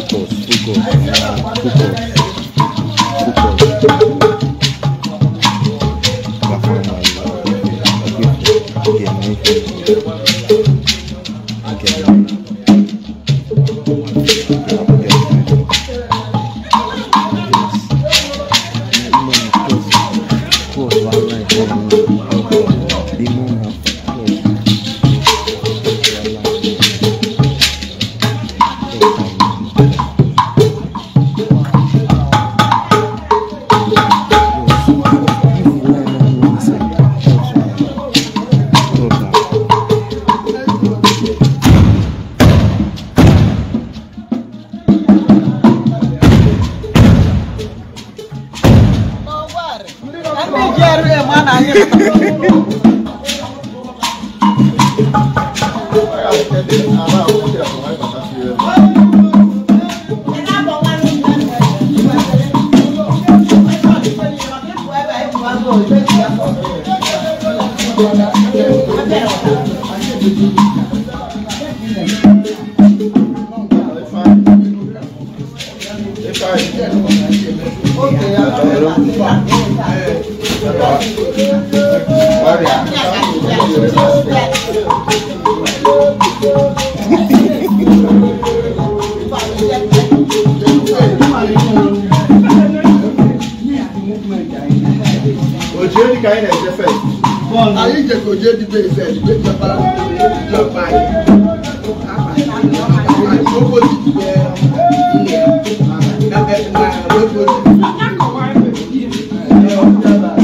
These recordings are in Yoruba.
focus focus focus Thank you. ka anyị na-eje fes anyị jekoje edibe ife edibe jepara jepa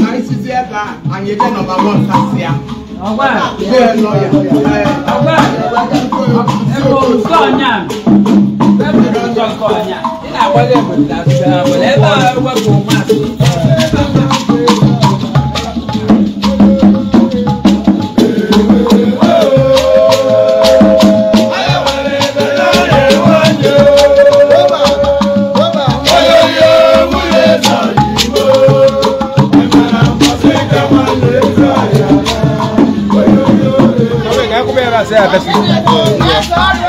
anyị sizi ebe a anyị eje nọmba wọn kasị ya Ị na-agbaga obodo na ebe a wepụ mmasị Zé, vai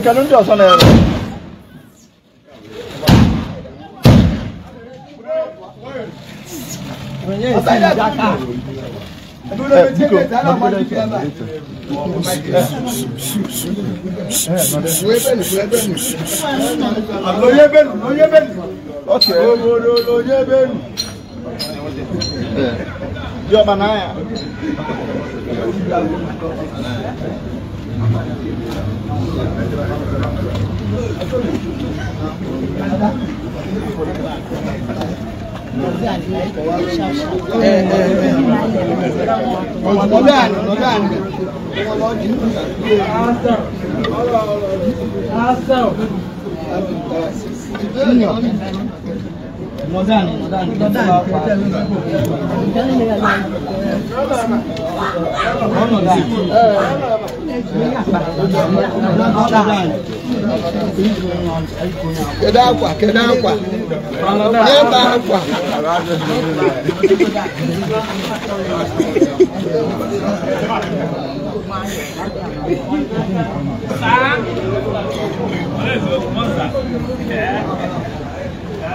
Africa ló ń dọ̀sán náà rẹ̀. Lóyè bẹ́nu, lóyè ọ̀dọ́ lọ́dà ni lọ́dà ni lọ́dà ni kẹ́kẹ́ ló ń bọ̀. ọ̀nà dà kẹ́dá àkwà kẹ́dá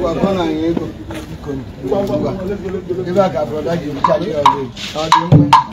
Uwa kona yeye kwa kwa kwa kwa kwa kwa kwa kwa kwa kwa kwa kwa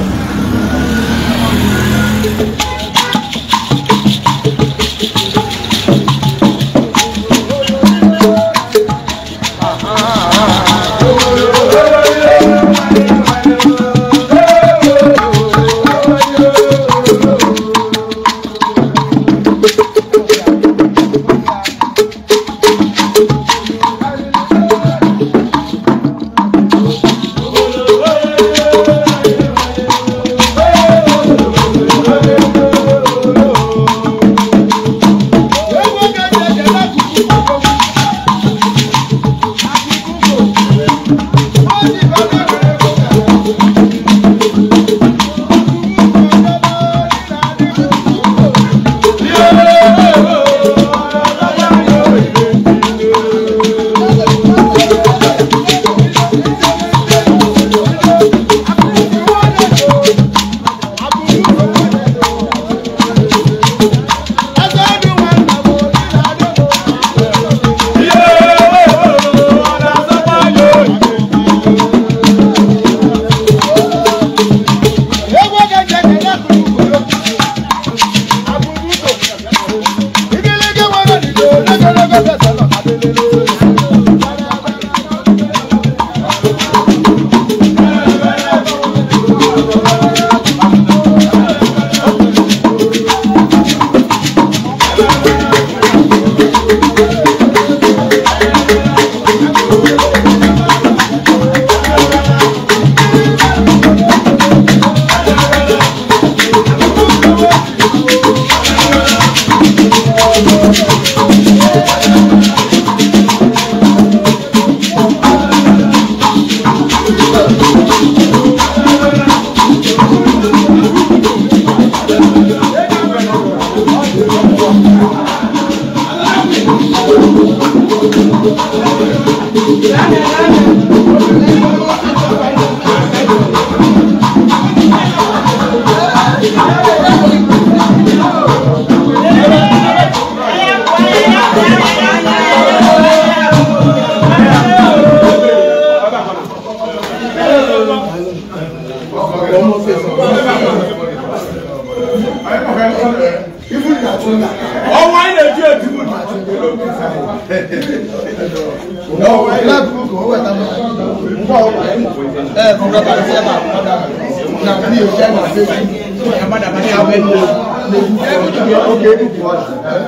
Thank you.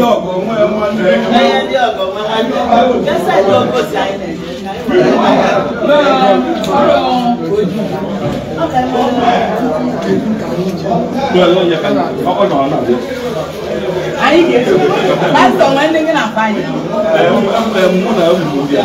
bí ọ̀gọ̀ wọn ẹ wọn lẹ. ẹyẹ bí ọ̀gọ̀ wọn wọn lẹ. jẹ́sẹ̀ ló ń kó sí àyìnlẹ̀. Gbẹ̀lú yẹ ká ọkọ̀ náà náà dé. Anyị ga-eji pastọ nwanne gị na-akpa anyị. Ee, mụ na ewu m bịa.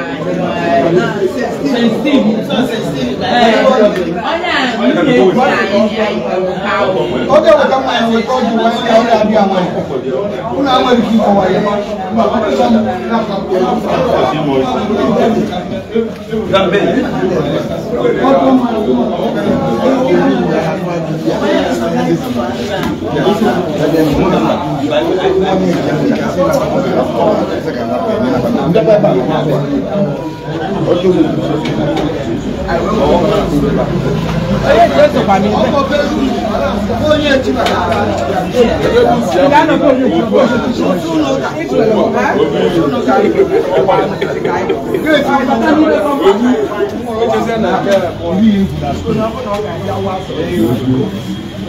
ọjọ́ ìwé kápá ẹ̀wọ̀n ìtọ́jú wa ní ọ̀rẹ́ àbí àwọn ẹ̀kọ́ fún àwọn ẹ̀rí kí ìkọ̀ wáyé máa wọ́n ti sọ́mù lápapọ̀ ọdún máa ń wọ́n. Ndaba ba. Oye ti o tó pa mi bẹ́ẹ̀. Ọkọ̀ bẹ́ẹ̀ lù ú. Ó yẹ ti bàtà. Ìdáná kò ní ìjọba oṣù tó ṣe. Ìjọba ọ̀gá. Ìjọba ọ̀gá. Ìjọba ọ̀gá.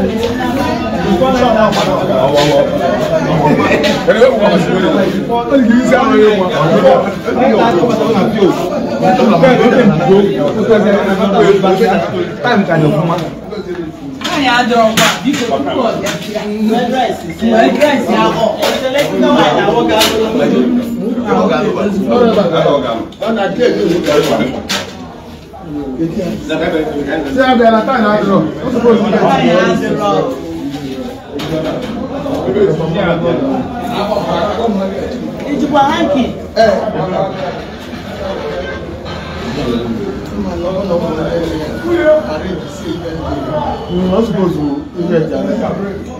ẹni wọ́n wọ́n sí wọlé wọ́n ní kìí sí àwọn ẹ̀yọ́ wọn ní ọ̀pọ̀ ọ̀nà tí o bẹ́ẹ̀ ló dé ìdúró tó tẹ́ ẹ ní ọ̀pọ̀ yóò bá tẹ́ táìmù kan yóò fún wa. báyìí àjọ ọgbà bí kò kú ọ̀ ẹ̀dírẹ́sì àwọ̀ ẹ̀sẹ̀lẹ́sì náà wà ní àwọn ọ̀gá lọ́wọ́ ọ̀gá lọ́wọ́ ọ̀gá lọ́wọ́ See how they are attacking that drug. supposed to be that? Ìjùbọ̀ hánkì. Wọ́n suppose ilé ẹja rẹ̀.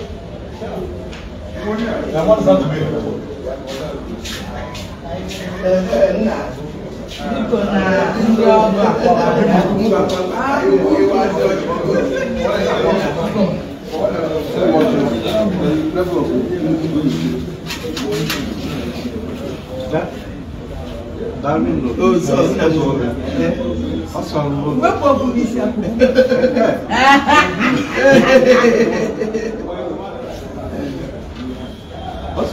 Now what does that mean? Wepọ̀ bụ isi akwụkwọ.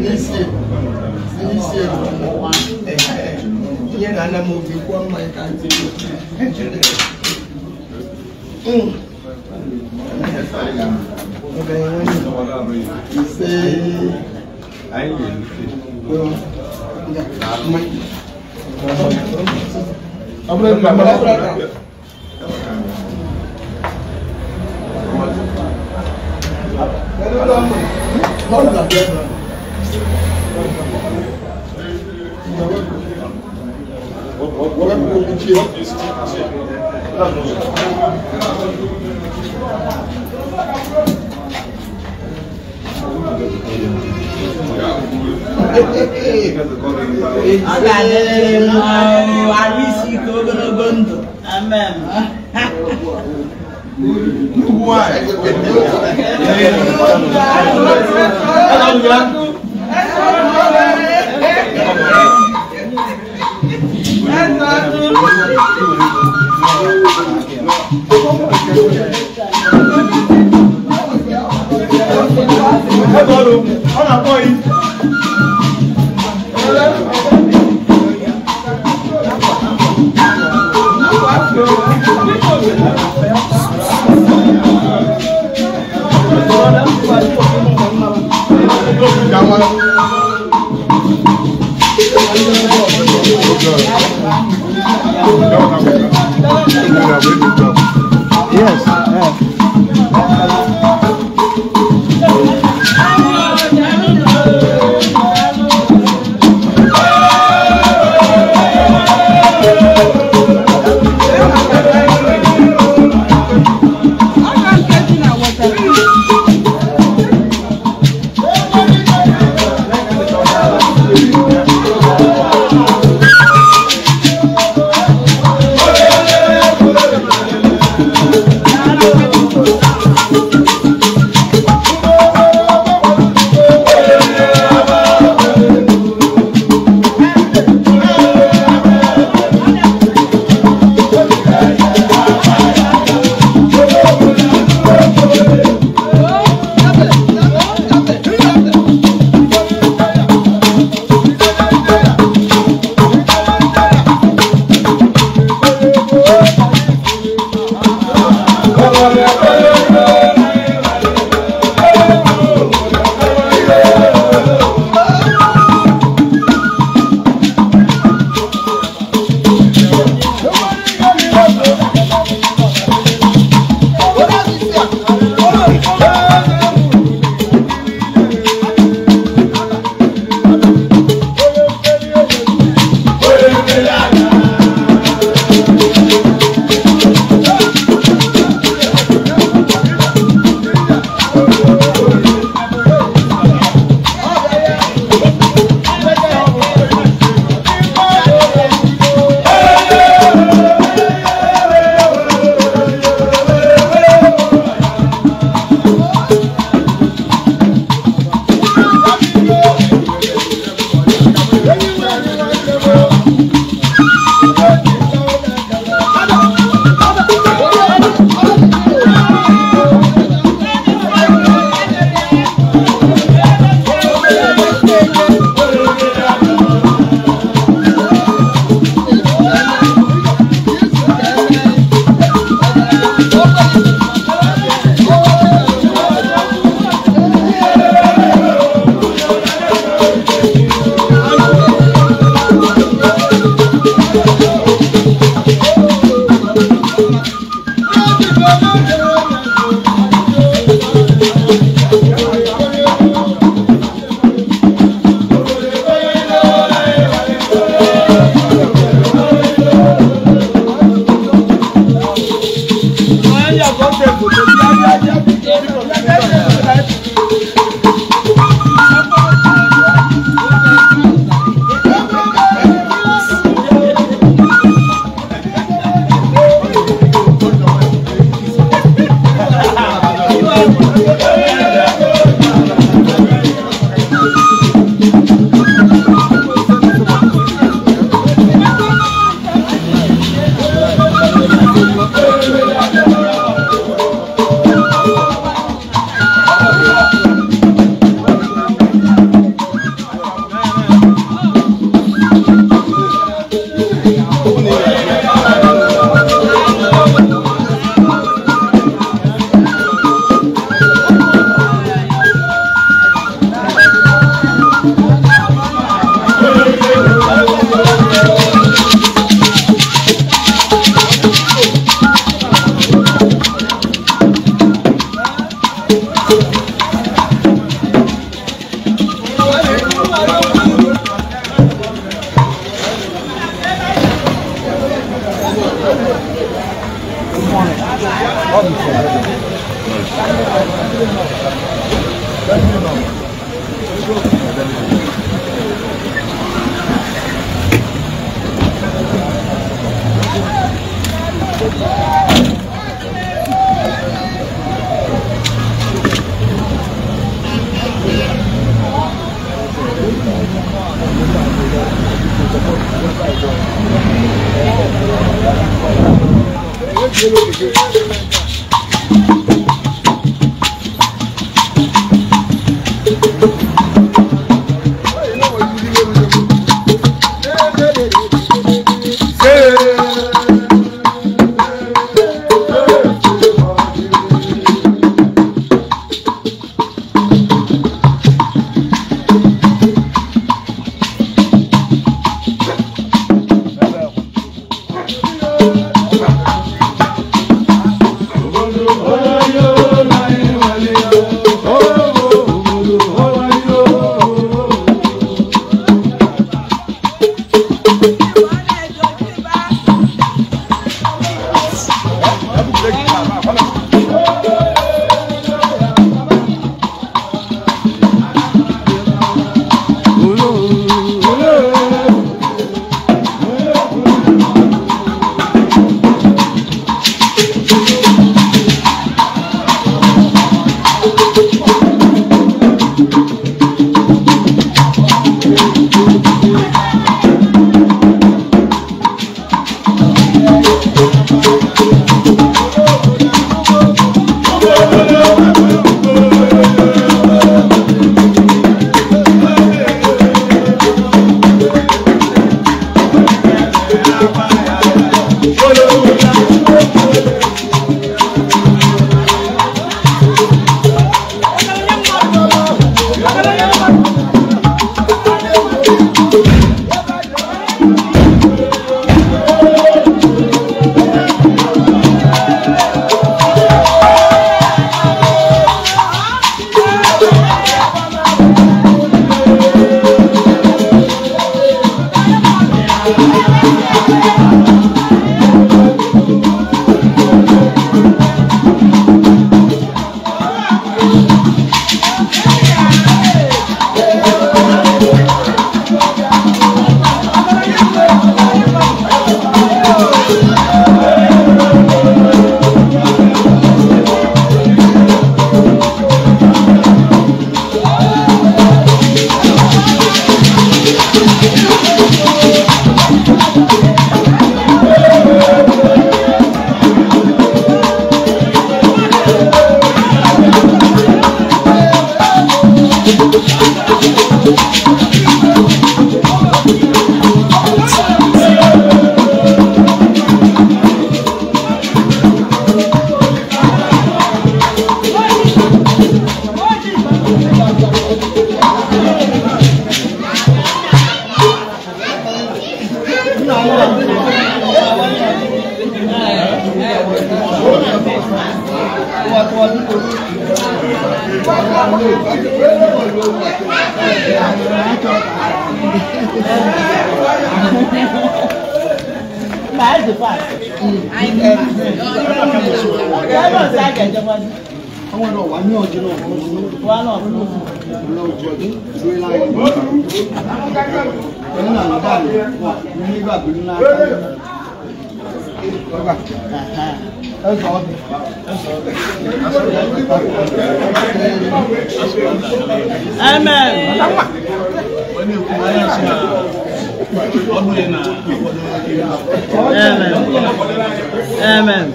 n'isi n'isi n'ụwa ihe na ana m obi kwuo mma ka ntị ise ọ bụrụ na Hold on, hold on. Olarak bu iki yıl eski şey. Biraz olacak. Agalele mmanụ arụisi ike ogologo ndụ. Amen. Ugbu a. ẹ bọ̀rọ̀ ọ̀nà pọ̀ yìí. Thank you. thank you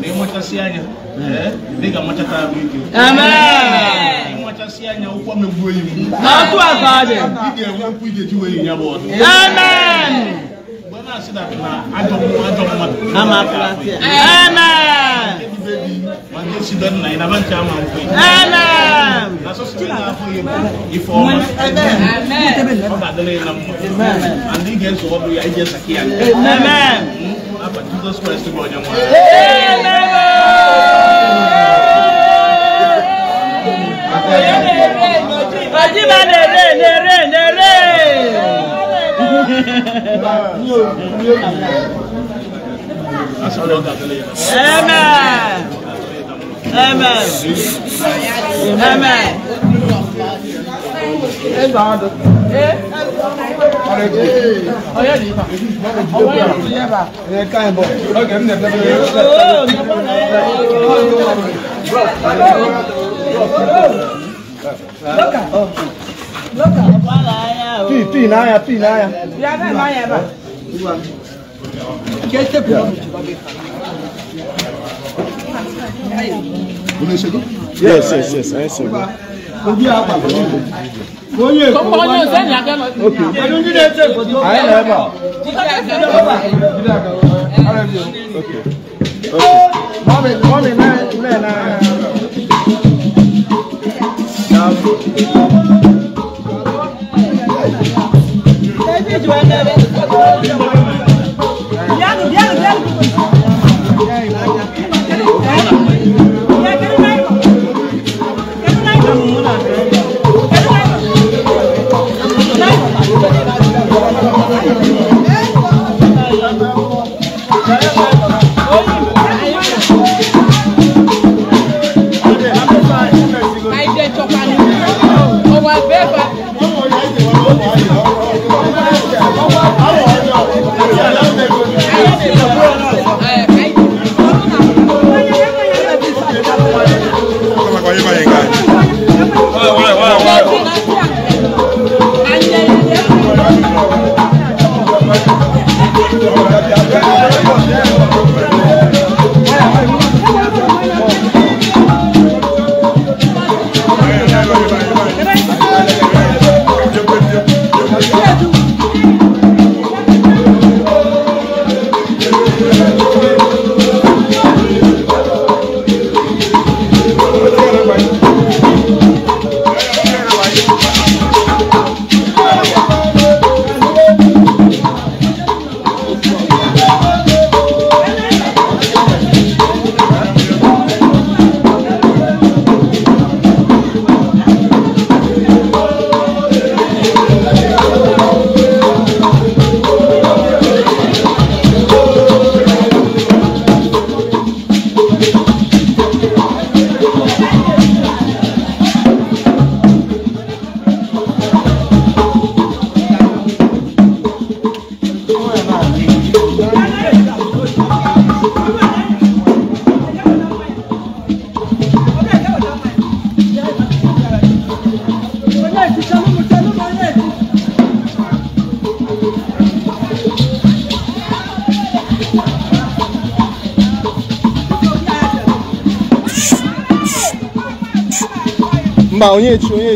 nimwachasianya ndikamwachata mwingi nimwachasianya ukwa mebueimu natuakaje idewekwu ijejiwe yinyabọdụ bwana sị na ajọ ajọ mmadụ amaklasia amen ndị si dị nna ya na bancha ama nkwe amen And he gets what we are just here. Amen. But Jesus Christ to God, Amen. Amen. Amen. ẹ Yes, yes, yes, I saw. Oye ko ko ni o se ni akelo. Okay. Enu ni le se ko to. Aye na ba. Okay. Okay. Mami, mami na na na. Now. 包夜群，包夜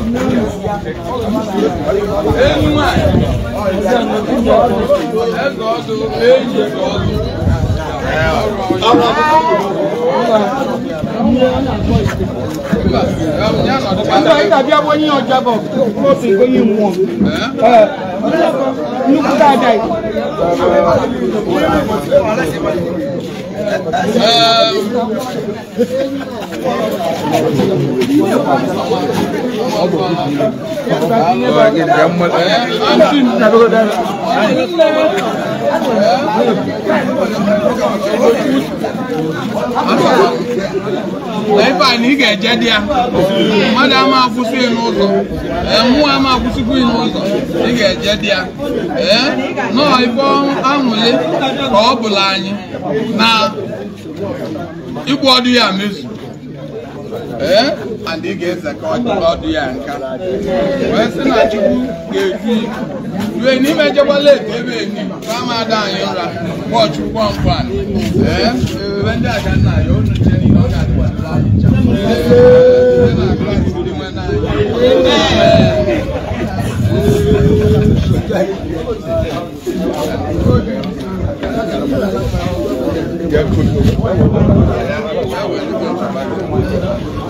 enuma ẹgbẹ ọdún méjì ẹgbẹ ọdún. Nígbà yìí tàbí abọ́ yín ọjà bọ̀ kúrò sí ìgbóyin wọn. Nukú dáadáa yìí. Allah ya gida amma ife a na ị ga-eje dị ya mmadụ ama akwụsị n'ụzọ mmụọ ama akwụsịkwu n'ụzọ ị ga-eje dị ya ee nọọ ife anwụle ka ọ bụla anyị na ịgba ọdụ ya mezu ee and ị ga-eze ka ọ dị ya nka wee sị na chukwu ga-eju rue n'ime jegbala etu ebe enyi ka ama ada anyị ụra kpọchukwu mkpa ee ebe ndị aga nna ya unu chee n'ihe ọ ga-adịkwatala Thank you.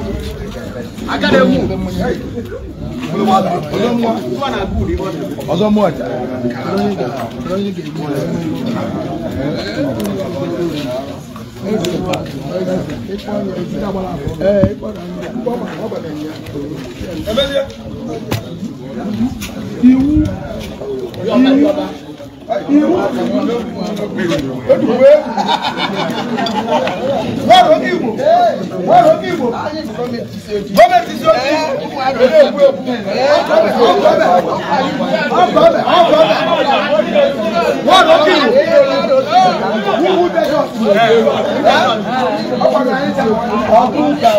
Agada Ọzọ mú ọjà. Iwu. Iwu irú olùwé wọ́ọ̀rọ̀ ní ìbò wọ́ọ̀rọ̀ ní ìbò gọ́ọ̀mẹ̀ntì sí ojú ìrẹ̀lẹ̀ èkó èkó ọ̀gbọ̀mẹ̀ ọ̀gbọ̀mẹ̀ ọ̀gbọ̀mẹ̀ wọ́ọ̀rọ̀ ní ìbò wúwú dẹ́jọ́ ọ̀gbọ̀mẹ̀ ọ̀gbọ̀mẹ̀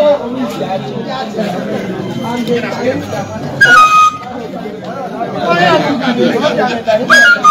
ọ̀gbọ̀mẹ̀.